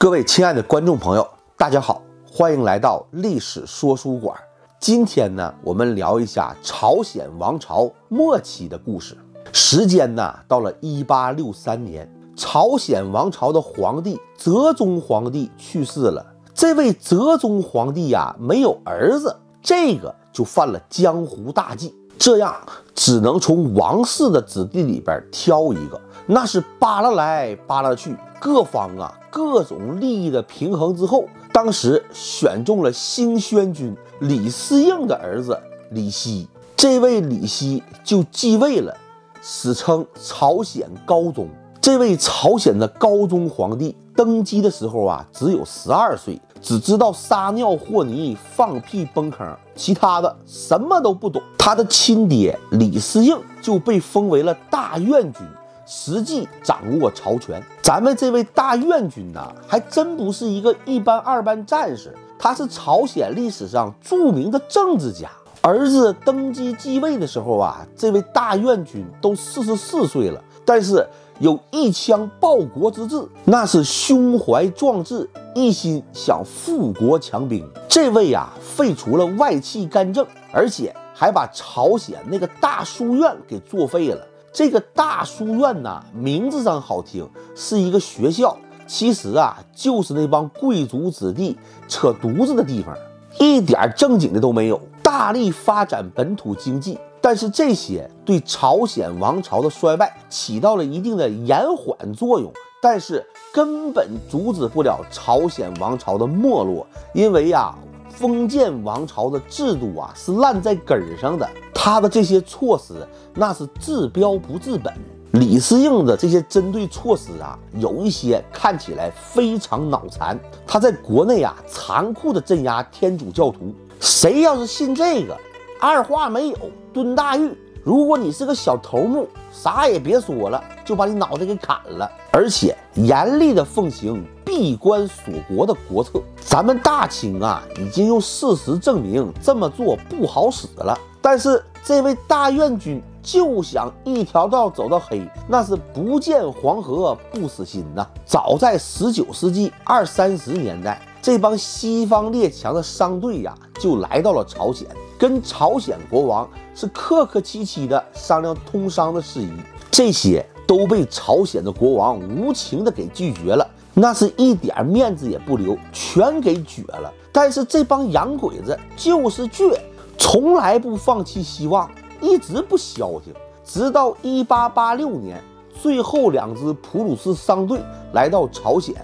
各位亲爱的观众朋友，大家好，欢迎来到历史说书馆。今天呢，我们聊一下朝鲜王朝末期的故事。时间呢，到了一八六三年，朝鲜王朝的皇帝哲宗皇帝去世了。这位哲宗皇帝呀，没有儿子，这个就犯了江湖大忌，这样只能从王室的子弟里边挑一个，那是扒拉来扒拉去。各方啊，各种利益的平衡之后，当时选中了兴宣君李嗣应的儿子李希。这位李希就继位了，史称朝鲜高宗。这位朝鲜的高宗皇帝登基的时候啊，只有十二岁，只知道撒尿和泥、放屁崩坑，其他的什么都不懂。他的亲爹李嗣应就被封为了大院君。实际掌握朝权，咱们这位大院君呐，还真不是一个一般二班战士，他是朝鲜历史上著名的政治家。儿子登基继位的时候啊，这位大院君都四十四岁了，但是有一腔报国之志，那是胸怀壮志，一心想富国强兵。这位呀，废除了外戚干政，而且还把朝鲜那个大书院给作废了。这个大书院呐，名字上好听，是一个学校，其实啊，就是那帮贵族子弟扯犊子的地方，一点正经的都没有。大力发展本土经济，但是这些对朝鲜王朝的衰败起到了一定的延缓作用，但是根本阻止不了朝鲜王朝的没落，因为呀。封建王朝的制度啊，是烂在根儿上的。他的这些措施，那是治标不治本。李世应的这些针对措施啊，有一些看起来非常脑残。他在国内啊，残酷的镇压天主教徒。谁要是信这个，二话没有，蹲大狱。如果你是个小头目，啥也别说了，就把你脑袋给砍了，而且严厉的奉行闭关锁国的国策。咱们大清啊，已经用事实证明这么做不好使了。但是这位大院君就想一条道走到黑，那是不见黄河不死心呐。早在十九世纪二三十年代，这帮西方列强的商队呀，就来到了朝鲜。跟朝鲜国王是客客气气的商量通商的事宜，这些都被朝鲜的国王无情的给拒绝了，那是一点面子也不留，全给撅了。但是这帮洋鬼子就是倔，从来不放弃希望，一直不消停，直到一八八六年，最后两支普鲁士商队来到朝鲜，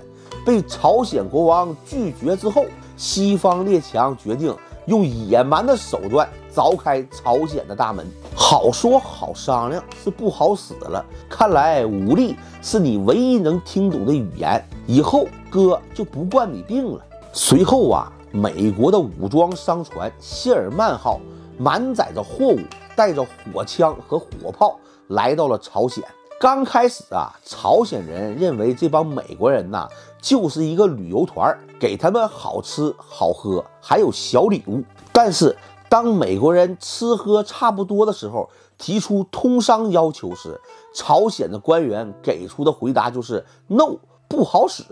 被朝鲜国王拒绝之后，西方列强决定。用野蛮的手段凿开朝鲜的大门，好说好商量是不好使了。看来武力是你唯一能听懂的语言，以后哥就不惯你病了。随后啊，美国的武装商船谢尔曼号满载着货物，带着火枪和火炮来到了朝鲜。刚开始啊，朝鲜人认为这帮美国人呐就是一个旅游团，给他们好吃好喝，还有小礼物。但是当美国人吃喝差不多的时候，提出通商要求时，朝鲜的官员给出的回答就是 “no”，不好使，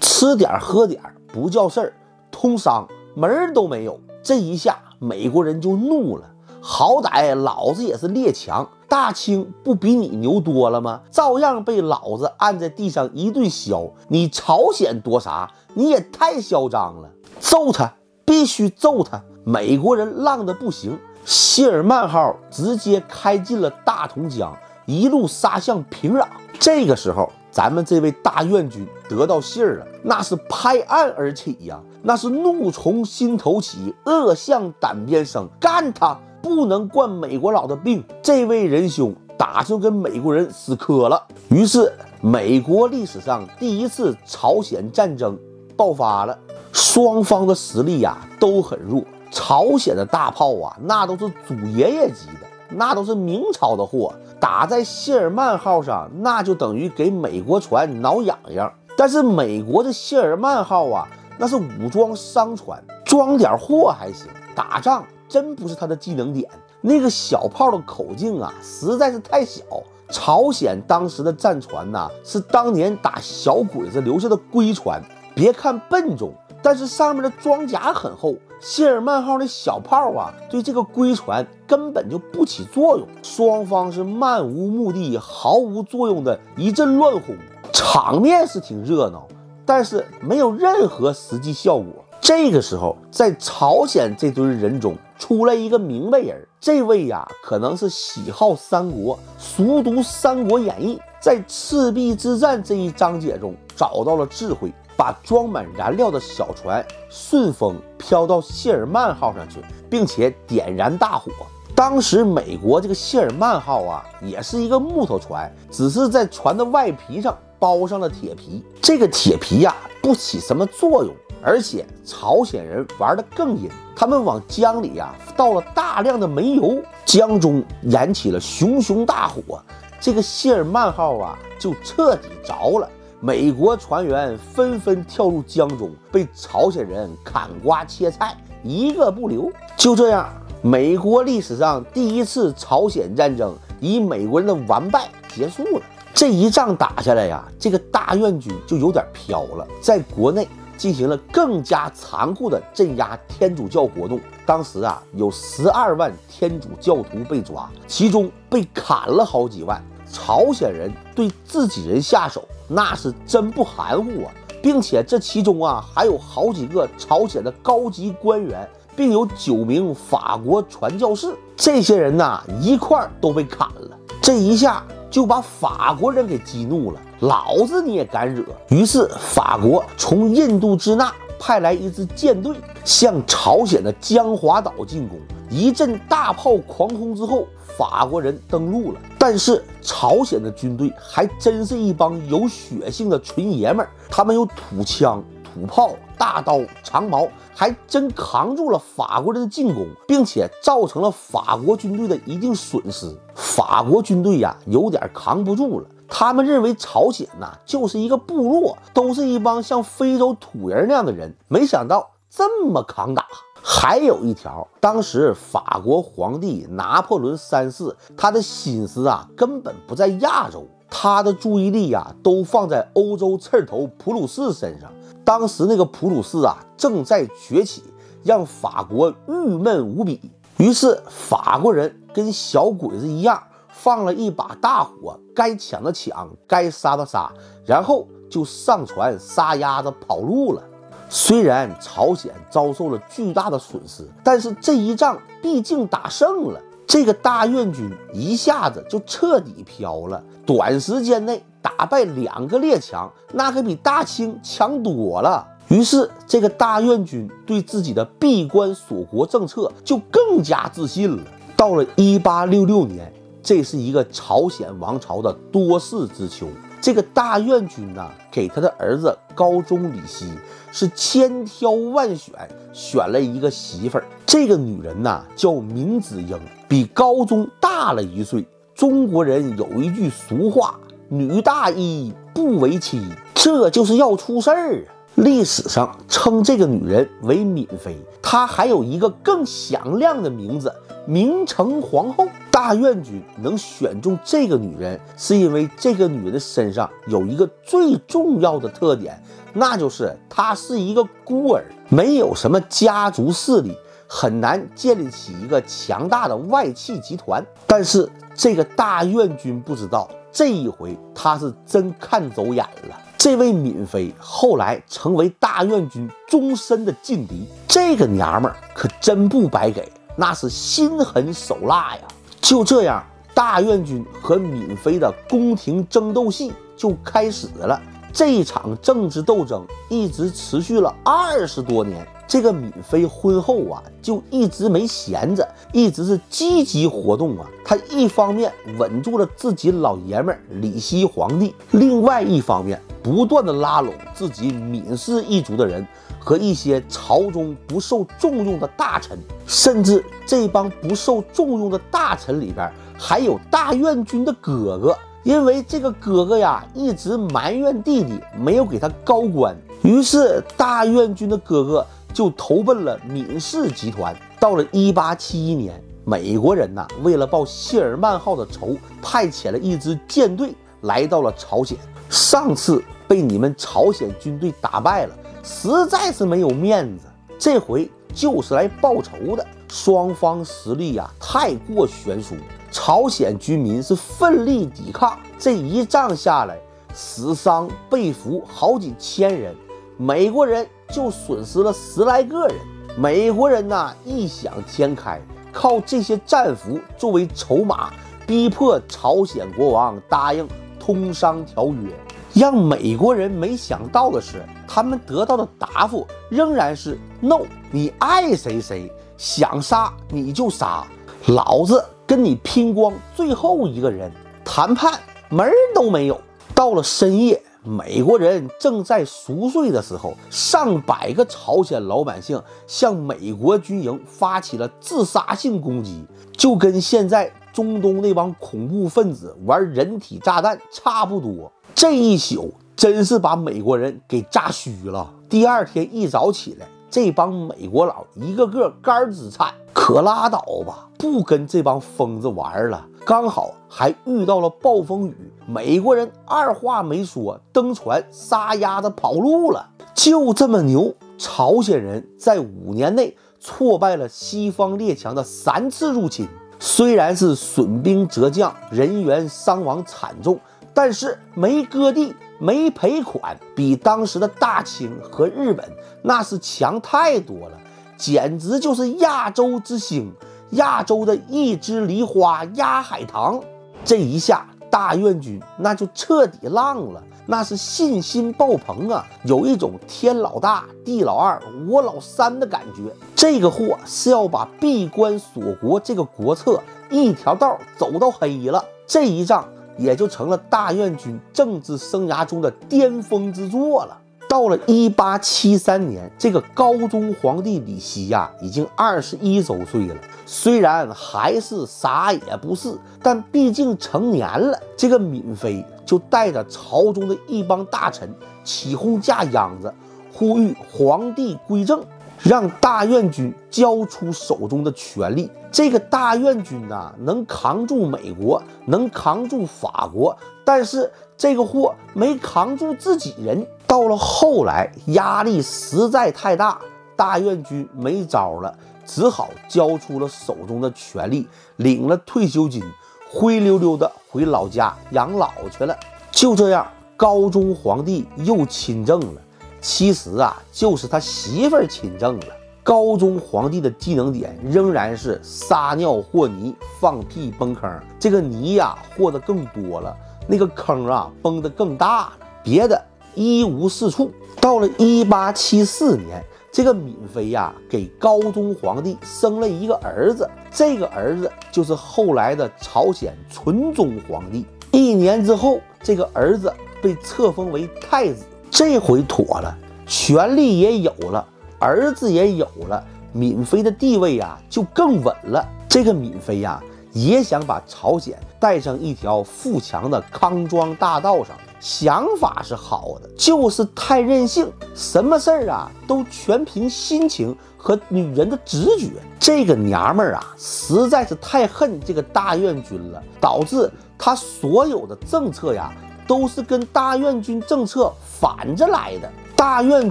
吃点喝点不叫事儿，通商门儿都没有。这一下美国人就怒了。好歹老子也是列强，大清不比你牛多了吗？照样被老子按在地上一顿削。你朝鲜多啥？你也太嚣张了！揍他，必须揍他！美国人浪的不行，谢尔曼号直接开进了大同江，一路杀向平壤。这个时候，咱们这位大院军得到信儿了，那是拍案而起呀，那是怒从心头起，恶向胆边生，干他！不能惯美国佬的病，这位仁兄打算跟美国人死磕了。于是，美国历史上第一次朝鲜战争爆发了。双方的实力呀都很弱，朝鲜的大炮啊，那都是祖爷爷级的，那都是明朝的货，打在谢尔曼号上，那就等于给美国船挠痒痒。但是美国的谢尔曼号啊，那是武装商船，装点货还行，打仗。真不是他的技能点，那个小炮的口径啊，实在是太小。朝鲜当时的战船呐，是当年打小鬼子留下的龟船，别看笨重，但是上面的装甲很厚。谢尔曼号的小炮啊，对这个龟船根本就不起作用。双方是漫无目的、毫无作用的一阵乱轰，场面是挺热闹，但是没有任何实际效果。这个时候，在朝鲜这堆人中出来一个明白人，这位呀，可能是喜好三国、熟读《三国演义》，在赤壁之战这一章节中找到了智慧。把装满燃料的小船顺风飘到谢尔曼号上去，并且点燃大火。当时美国这个谢尔曼号啊，也是一个木头船，只是在船的外皮上包上了铁皮。这个铁皮呀，不起什么作用。而且朝鲜人玩的更阴，他们往江里呀倒了大量的煤油，江中燃起了熊熊大火，这个谢尔曼号啊就彻底着了。美国船员纷纷跳入江中，被朝鲜人砍瓜切菜，一个不留。就这样，美国历史上第一次朝鲜战争以美国人的完败结束了。这一仗打下来呀，这个大院军就有点飘了，在国内进行了更加残酷的镇压天主教活动。当时啊，有十二万天主教徒被抓，其中被砍了好几万。朝鲜人对自己人下手。那是真不含糊啊，并且这其中啊还有好几个朝鲜的高级官员，并有九名法国传教士，这些人呐一块都被砍了。这一下就把法国人给激怒了，老子你也敢惹？于是法国从印度支那派来一支舰队，向朝鲜的江华岛进攻。一阵大炮狂轰之后。法国人登陆了，但是朝鲜的军队还真是一帮有血性的纯爷们儿，他们有土枪、土炮、大刀、长矛，还真扛住了法国人的进攻，并且造成了法国军队的一定损失。法国军队呀，有点扛不住了。他们认为朝鲜呐就是一个部落，都是一帮像非洲土人那样的人，没想到这么扛打。还有一条，当时法国皇帝拿破仑三世，他的心思啊根本不在亚洲，他的注意力呀都放在欧洲刺头普鲁士身上。当时那个普鲁士啊正在崛起，让法国郁闷无比。于是法国人跟小鬼子一样，放了一把大火，该抢的抢，该杀的杀，然后就上船撒丫子跑路了。虽然朝鲜遭受了巨大的损失，但是这一仗毕竟打胜了，这个大院军一下子就彻底飘了。短时间内打败两个列强，那可比大清强多了。于是，这个大院军对自己的闭关锁国政策就更加自信了。到了一八六六年，这是一个朝鲜王朝的多事之秋。这个大院军呢，给他的儿子高宗李熙是千挑万选，选了一个媳妇儿。这个女人呢，叫闵子英，比高宗大了一岁。中国人有一句俗话：“女大一不为妻”，这就是要出事儿啊。历史上称这个女人为闵妃，她还有一个更响亮的名字——明成皇后。大院军能选中这个女人，是因为这个女人的身上有一个最重要的特点，那就是她是一个孤儿，没有什么家族势力，很难建立起一个强大的外戚集团。但是这个大院军不知道，这一回他是真看走眼了。这位闵妃后来成为大院军终身的劲敌，这个娘们儿可真不白给，那是心狠手辣呀。就这样，大院军和闵妃的宫廷争斗戏就开始了。这场政治斗争一直持续了二十多年。这个闵妃婚后啊，就一直没闲着，一直是积极活动啊。她一方面稳住了自己老爷们儿李熙皇帝，另外一方面不断的拉拢自己闵氏一族的人。和一些朝中不受重用的大臣，甚至这帮不受重用的大臣里边，还有大院君的哥哥，因为这个哥哥呀，一直埋怨弟弟没有给他高官，于是大院君的哥哥就投奔了闵氏集团。到了一八七一年，美国人呐，为了报谢尔曼号的仇，派遣了一支舰队来到了朝鲜。上次被你们朝鲜军队打败了。实在是没有面子，这回就是来报仇的。双方实力呀太过悬殊，朝鲜军民是奋力抵抗，这一仗下来，死伤被俘好几千人，美国人就损失了十来个人。美国人呐异想天开，靠这些战俘作为筹码，逼迫朝鲜国王答应通商条约。让美国人没想到的是，他们得到的答复仍然是 “no”，你爱谁谁，想杀你就杀，老子跟你拼光最后一个人，谈判门儿都没有。到了深夜，美国人正在熟睡的时候，上百个朝鲜老百姓向美国军营发起了自杀性攻击，就跟现在中东那帮恐怖分子玩人体炸弹差不多。这一宿真是把美国人给炸虚了。第二天一早起来，这帮美国佬一个个肝儿直颤，可拉倒吧，不跟这帮疯子玩了。刚好还遇到了暴风雨，美国人二话没说，登船撒丫子跑路了。就这么牛，朝鲜人在五年内挫败了西方列强的三次入侵，虽然是损兵折将，人员伤亡惨重。但是没割地，没赔款，比当时的大清和日本那是强太多了，简直就是亚洲之星，亚洲的一枝梨花压海棠。这一下，大院军那就彻底浪了，那是信心爆棚啊，有一种天老大，地老二，我老三的感觉。这个货是要把闭关锁国这个国策一条道走到黑了。这一仗。也就成了大院军政治生涯中的巅峰之作了。到了一八七三年，这个高宗皇帝李熙呀，已经二十一周岁了。虽然还是啥也不是，但毕竟成年了。这个闵妃就带着朝中的一帮大臣起哄架秧子，呼吁皇帝归正。让大院军交出手中的权力，这个大院军呐，能扛住美国，能扛住法国，但是这个货没扛住自己人。到了后来，压力实在太大，大院军没招了，只好交出了手中的权力，领了退休金，灰溜溜的回老家养老去了。就这样，高宗皇帝又亲政了。其实啊，就是他媳妇儿亲政了。高宗皇帝的技能点仍然是撒尿和泥、放屁崩坑。这个泥呀和的更多了，那个坑啊崩的更大了，别的一无是处。到了一八七四年，这个闵妃呀给高宗皇帝生了一个儿子，这个儿子就是后来的朝鲜纯宗皇帝。一年之后，这个儿子被册封为太子。这回妥了，权力也有了，儿子也有了，闵妃的地位呀就更稳了。这个闵妃呀也想把朝鲜带上一条富强的康庄大道上，想法是好的，就是太任性，什么事儿啊都全凭心情和女人的直觉。这个娘们儿啊实在是太恨这个大院军了，导致她所有的政策呀。都是跟大院军政策反着来的。大院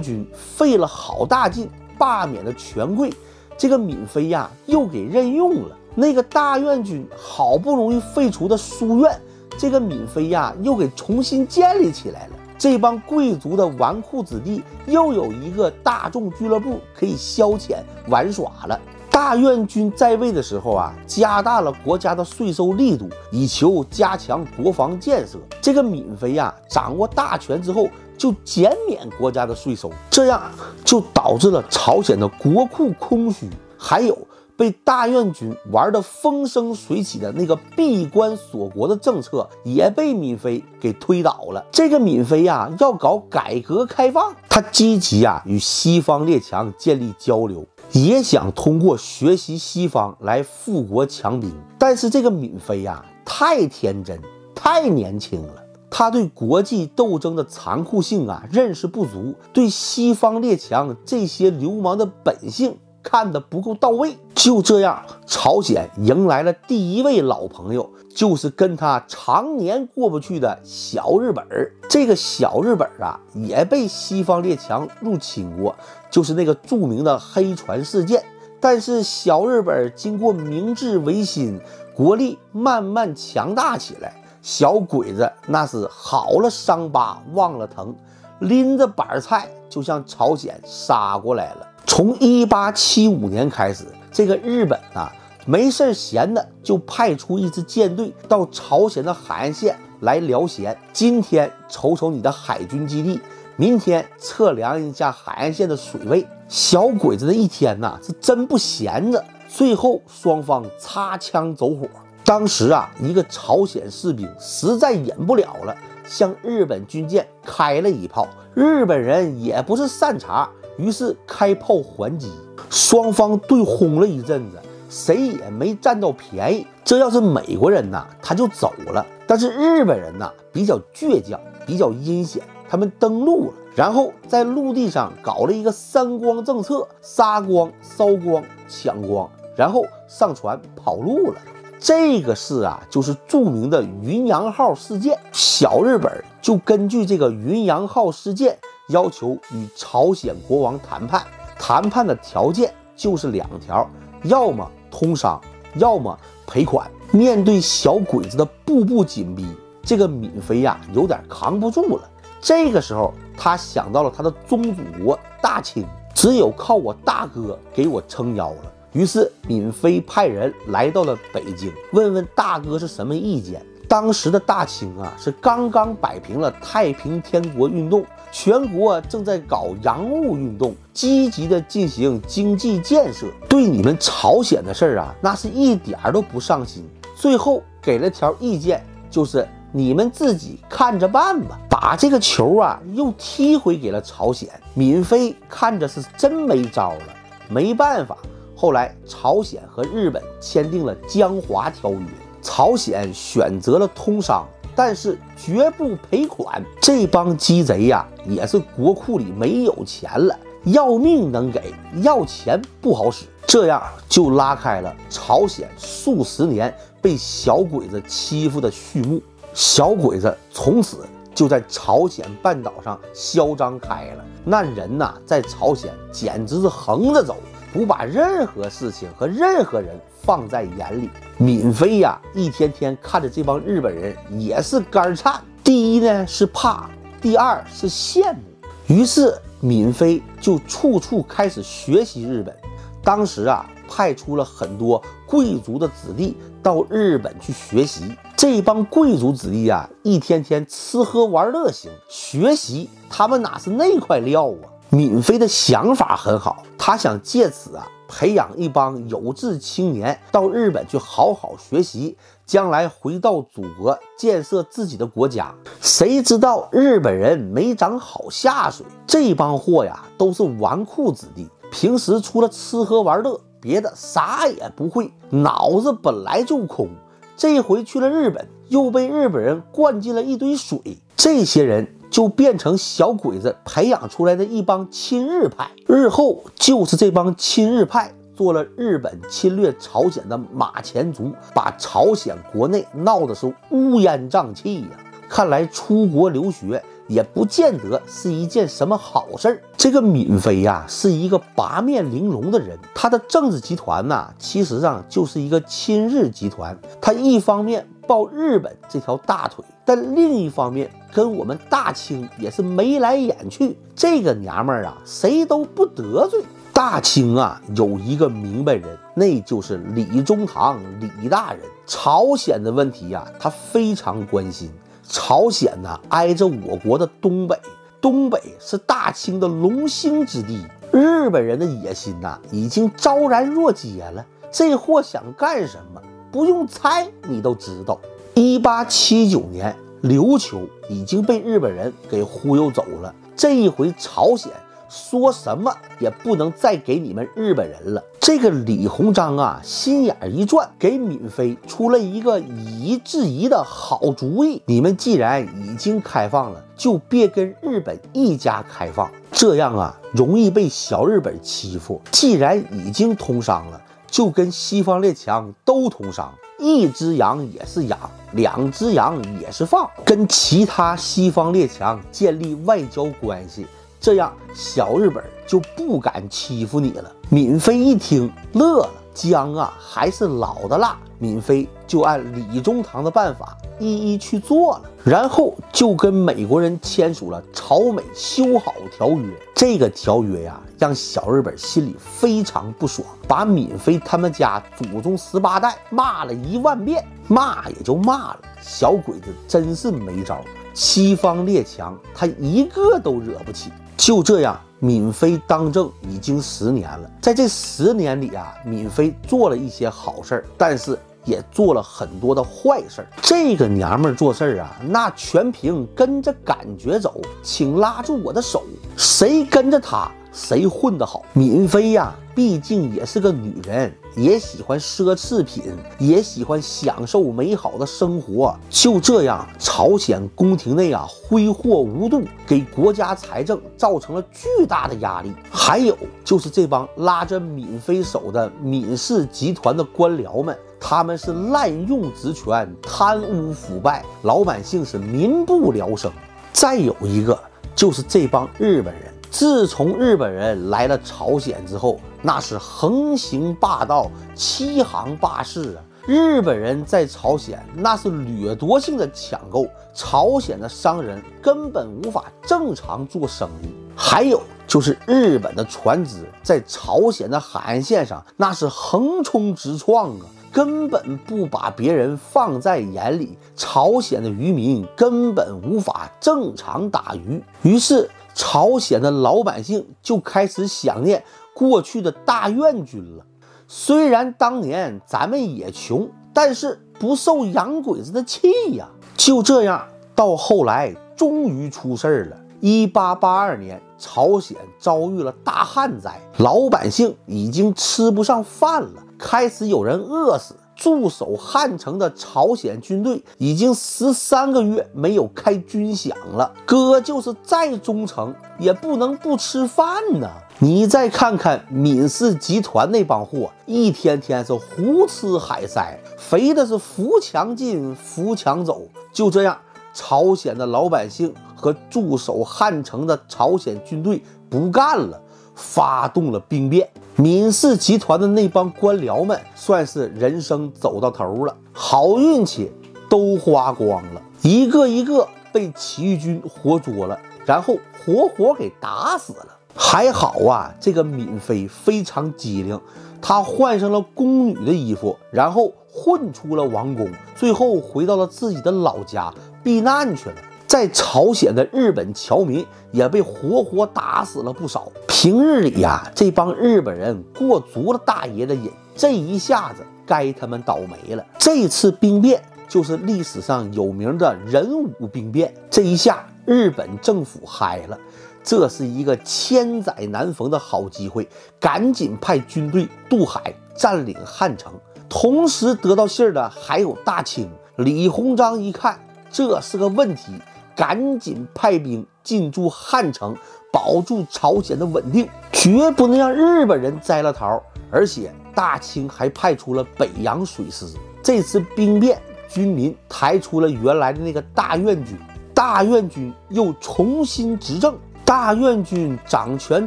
军费了好大劲罢免了权贵，这个闵妃呀又给任用了。那个大院军好不容易废除的书院，这个闵妃呀又给重新建立起来了。这帮贵族的纨绔子弟又有一个大众俱乐部可以消遣玩耍了。大院军在位的时候啊，加大了国家的税收力度，以求加强国防建设。这个闵妃呀，掌握大权之后，就减免国家的税收，这样就导致了朝鲜的国库空虚。还有被大院军玩得风生水起的那个闭关锁国的政策，也被闵妃给推倒了。这个闵妃呀，要搞改革开放，她积极啊与西方列强建立交流。也想通过学习西方来富国强兵，但是这个闵妃呀太天真，太年轻了，她对国际斗争的残酷性啊认识不足，对西方列强这些流氓的本性看得不够到位。就这样，朝鲜迎来了第一位老朋友，就是跟他常年过不去的小日本。这个小日本啊，也被西方列强入侵过，就是那个著名的黑船事件。但是小日本经过明治维新，国力慢慢强大起来。小鬼子那是好了伤疤忘了疼，拎着板菜就向朝鲜杀过来了。从一八七五年开始，这个日本啊没事闲的就派出一支舰队到朝鲜的海岸线来聊闲。今天瞅瞅你的海军基地。明天测量一下海岸线的水位。小鬼子的一天呐，是真不闲着。最后双方擦枪走火。当时啊，一个朝鲜士兵实在忍不了了，向日本军舰开了一炮。日本人也不是善茬，于是开炮还击。双方对轰了一阵子，谁也没占到便宜。这要是美国人呐，他就走了。但是日本人呐，比较倔强，比较阴险。他们登陆了，然后在陆地上搞了一个三光政策：杀光、烧光、抢光，然后上船跑路了。这个事啊，就是著名的云阳号事件。小日本就根据这个云阳号事件，要求与朝鲜国王谈判。谈判的条件就是两条：要么通商，要么赔款。面对小鬼子的步步紧逼，这个闵妃呀，有点扛不住了。这个时候，他想到了他的宗主国大清，只有靠我大哥给我撑腰了。于是闵妃派人来到了北京，问问大哥是什么意见。当时的大清啊，是刚刚摆平了太平天国运动，全国正在搞洋务运动，积极的进行经济建设，对你们朝鲜的事儿啊，那是一点儿都不上心。最后给了条意见，就是。你们自己看着办吧，把这个球啊又踢回给了朝鲜。闵妃看着是真没招了，没办法。后来朝鲜和日本签订了江华条约，朝鲜选择了通商，但是绝不赔款。这帮鸡贼呀，也是国库里没有钱了，要命能给，要钱不好使，这样就拉开了朝鲜数十年被小鬼子欺负的序幕。小鬼子从此就在朝鲜半岛上嚣张开了。那人呐，在朝鲜简直是横着走，不把任何事情和任何人放在眼里。闵妃呀，一天天看着这帮日本人也是肝颤。第一呢是怕，第二是羡慕。于是闵妃就处处开始学习日本。当时啊，派出了很多贵族的子弟到日本去学习。这帮贵族子弟啊，一天天吃喝玩乐行，学习他们哪是那块料啊？闵妃的想法很好，她想借此啊培养一帮有志青年到日本去好好学习，将来回到祖国建设自己的国家。谁知道日本人没长好下水，这帮货呀都是纨绔子弟，平时除了吃喝玩乐，别的啥也不会，脑子本来就空。这回去了日本，又被日本人灌进了一堆水，这些人就变成小鬼子培养出来的一帮亲日派，日后就是这帮亲日派做了日本侵略朝鲜的马前卒，把朝鲜国内闹得是乌烟瘴气呀。看来出国留学。也不见得是一件什么好事儿。这个闵妃呀，是一个八面玲珑的人。她的政治集团呢，其实上就是一个亲日集团。她一方面抱日本这条大腿，但另一方面跟我们大清也是眉来眼去。这个娘们儿啊，谁都不得罪。大清啊，有一个明白人，那就是李中堂李大人。朝鲜的问题呀，他非常关心。朝鲜呢，挨着我国的东北，东北是大清的龙兴之地。日本人的野心呐，已经昭然若揭了。这货想干什么，不用猜，你都知道。一八七九年，琉球已经被日本人给忽悠走了。这一回，朝鲜说什么也不能再给你们日本人了。这个李鸿章啊，心眼一转，给闵妃出了一个以夷制夷的好主意。你们既然已经开放了，就别跟日本一家开放，这样啊，容易被小日本欺负。既然已经通商了，就跟西方列强都通商。一只羊也是养，两只羊也是放，跟其他西方列强建立外交关系，这样小日本就不敢欺负你了。敏妃一听乐了，姜啊还是老的辣。闵妃就按李中堂的办法一一去做了，然后就跟美国人签署了朝美修好条约。这个条约呀，让小日本心里非常不爽，把闵妃他们家祖宗十八代骂了一万遍。骂也就骂了，小鬼子真是没招。西方列强他一个都惹不起。就这样，闵妃当政已经十年了，在这十年里啊，闵妃做了一些好事儿，但是。也做了很多的坏事儿。这个娘们儿做事儿啊，那全凭跟着感觉走。请拉住我的手，谁跟着她，谁混得好。闵妃呀，毕竟也是个女人，也喜欢奢侈品，也喜欢享受美好的生活。就这样，朝鲜宫廷内啊，挥霍无度，给国家财政造成了巨大的压力。还有就是这帮拉着闵妃手的闵氏集团的官僚们。他们是滥用职权、贪污腐败，老百姓是民不聊生。再有一个就是这帮日本人，自从日本人来了朝鲜之后，那是横行霸道、欺行霸市啊！日本人在朝鲜那是掠夺性的抢购，朝鲜的商人根本无法正常做生意。还有就是日本的船只在朝鲜的海岸线上那是横冲直撞啊！根本不把别人放在眼里，朝鲜的渔民根本无法正常打鱼，于是朝鲜的老百姓就开始想念过去的大院军了。虽然当年咱们也穷，但是不受洋鬼子的气呀。就这样，到后来终于出事儿了。一八八二年，朝鲜遭遇了大旱灾，老百姓已经吃不上饭了。开始有人饿死，驻守汉城的朝鲜军队已经十三个月没有开军饷了。哥就是再忠诚，也不能不吃饭呢。你再看看闵氏集团那帮货，一天天是胡吃海塞，肥的是扶墙进，扶墙走。就这样，朝鲜的老百姓和驻守汉城的朝鲜军队不干了，发动了兵变。闵氏集团的那帮官僚们算是人生走到头了，好运气都花光了，一个一个被起义军活捉了，然后活活给打死了。还好啊，这个闵妃非常机灵，她换上了宫女的衣服，然后混出了王宫，最后回到了自己的老家避难去了。在朝鲜的日本侨民也被活活打死了不少。平日里呀，这帮日本人过足了大爷的瘾，这一下子该他们倒霉了。这次兵变就是历史上有名的人武兵变，这一下日本政府嗨了，这是一个千载难逢的好机会，赶紧派军队渡海占领汉城。同时得到信儿的还有大清。李鸿章一看这是个问题。赶紧派兵进驻汉城，保住朝鲜的稳定，绝不能让日本人摘了桃。而且大清还派出了北洋水师。这次兵变，军民抬出了原来的那个大院军，大院军又重新执政。大院军掌权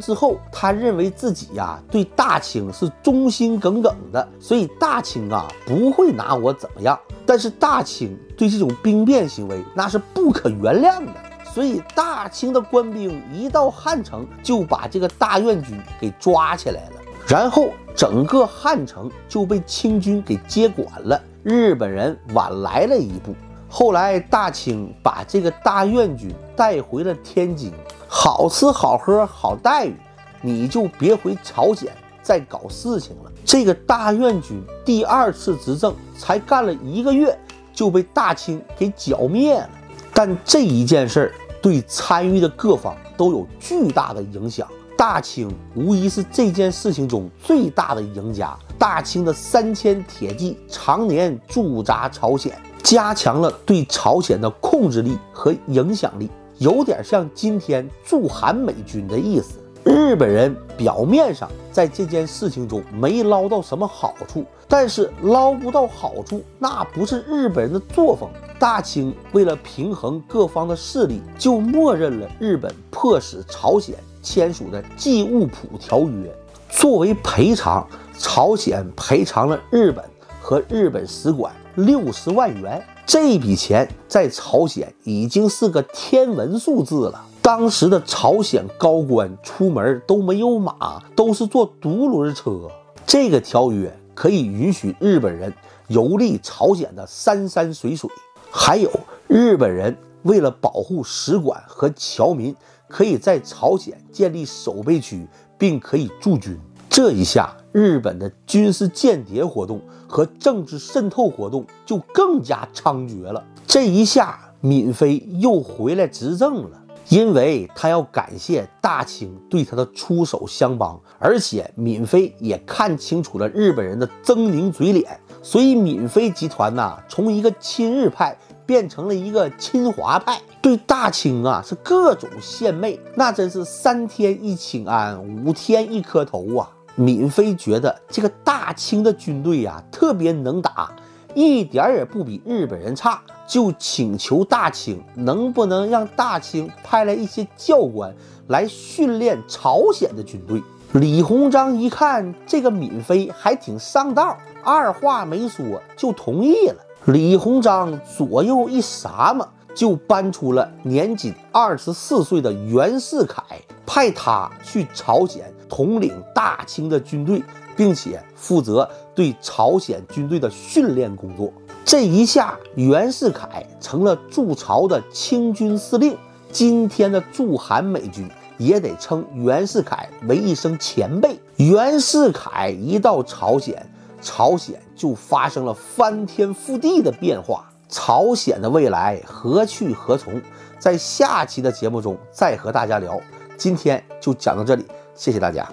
之后，他认为自己呀对大清是忠心耿耿的，所以大清啊不会拿我怎么样。但是大清对这种兵变行为那是不可原谅的，所以大清的官兵一到汉城就把这个大院军给抓起来了，然后整个汉城就被清军给接管了。日本人晚来了一步，后来大清把这个大院军带回了天津。好吃好喝好待遇，你就别回朝鲜再搞事情了。这个大院军第二次执政才干了一个月，就被大清给剿灭了。但这一件事儿对参与的各方都有巨大的影响。大清无疑是这件事情中最大的赢家。大清的三千铁骑常年驻扎朝鲜，加强了对朝鲜的控制力和影响力，有点像今天驻韩美军的意思。日本人表面上在这件事情中没捞到什么好处，但是捞不到好处，那不是日本人的作风。大清为了平衡各方的势力，就默认了日本迫使朝鲜签署的《济务浦条约》。作为赔偿，朝鲜赔偿了日本和日本使馆六十万元。这笔钱在朝鲜已经是个天文数字了。当时的朝鲜高官出门都没有马，都是坐独轮车。这个条约可以允许日本人游历朝鲜的山山水水。还有日本人为了保护使馆和侨民，可以在朝鲜建立守备区，并可以驻军。这一下，日本的军事间谍活动和政治渗透活动就更加猖獗了。这一下，闵妃又回来执政了，因为他要感谢大清对他的出手相帮，而且闵妃也看清楚了日本人的狰狞嘴脸。所以，闵妃集团呐，从一个亲日派变成了一个亲华派，对大清啊是各种献媚，那真是三天一请安，五天一磕头啊！闵妃觉得这个大清的军队呀特别能打，一点也不比日本人差，就请求大清能不能让大清派来一些教官来训练朝鲜的军队。李鸿章一看这个闵妃还挺上道。二话没说就同意了。李鸿章左右一撒嘛，就搬出了年仅二十四岁的袁世凯，派他去朝鲜统领大清的军队，并且负责对朝鲜军队的训练工作。这一下，袁世凯成了驻朝的清军司令。今天的驻韩美军也得称袁世凯为一声前辈。袁世凯一到朝鲜。朝鲜就发生了翻天覆地的变化，朝鲜的未来何去何从？在下期的节目中再和大家聊。今天就讲到这里，谢谢大家。